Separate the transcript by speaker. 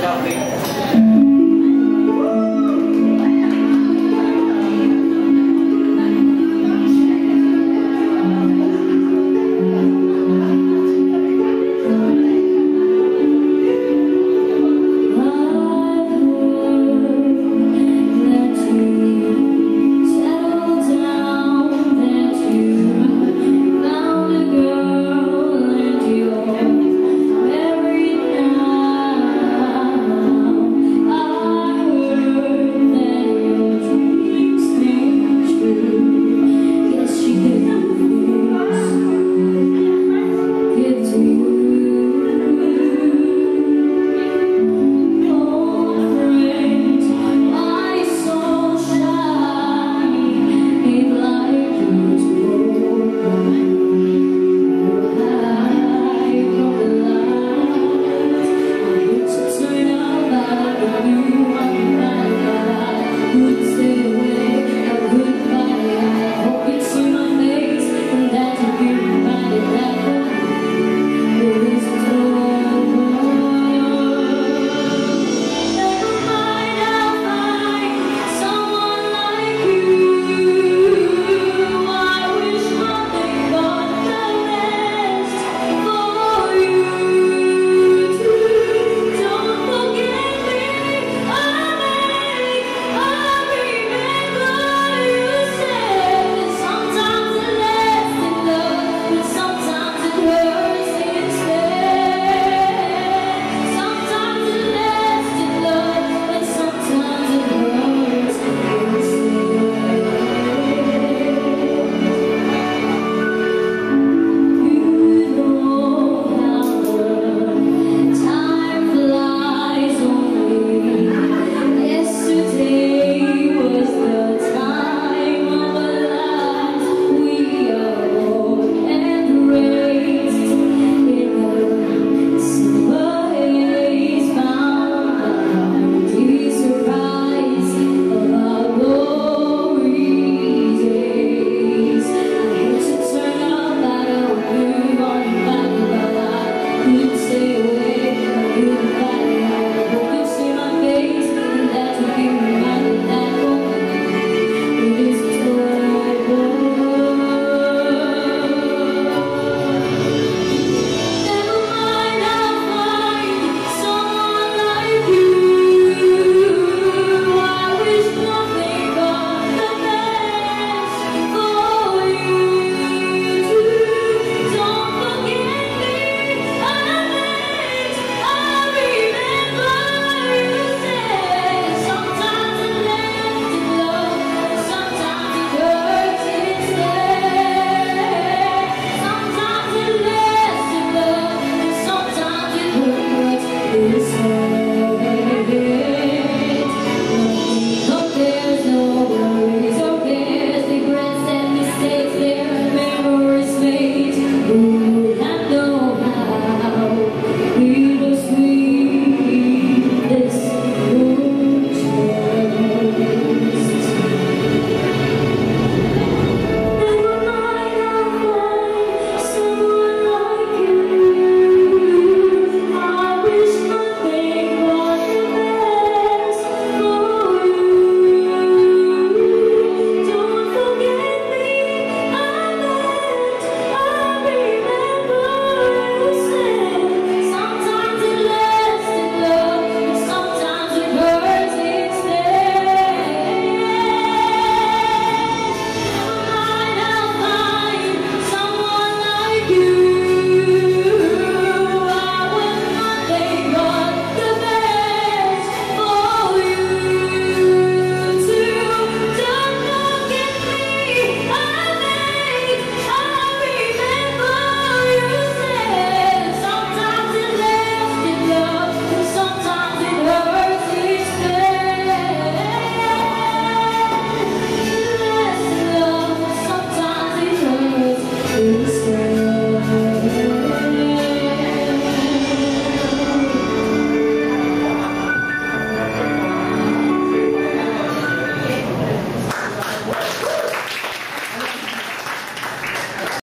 Speaker 1: Lovely.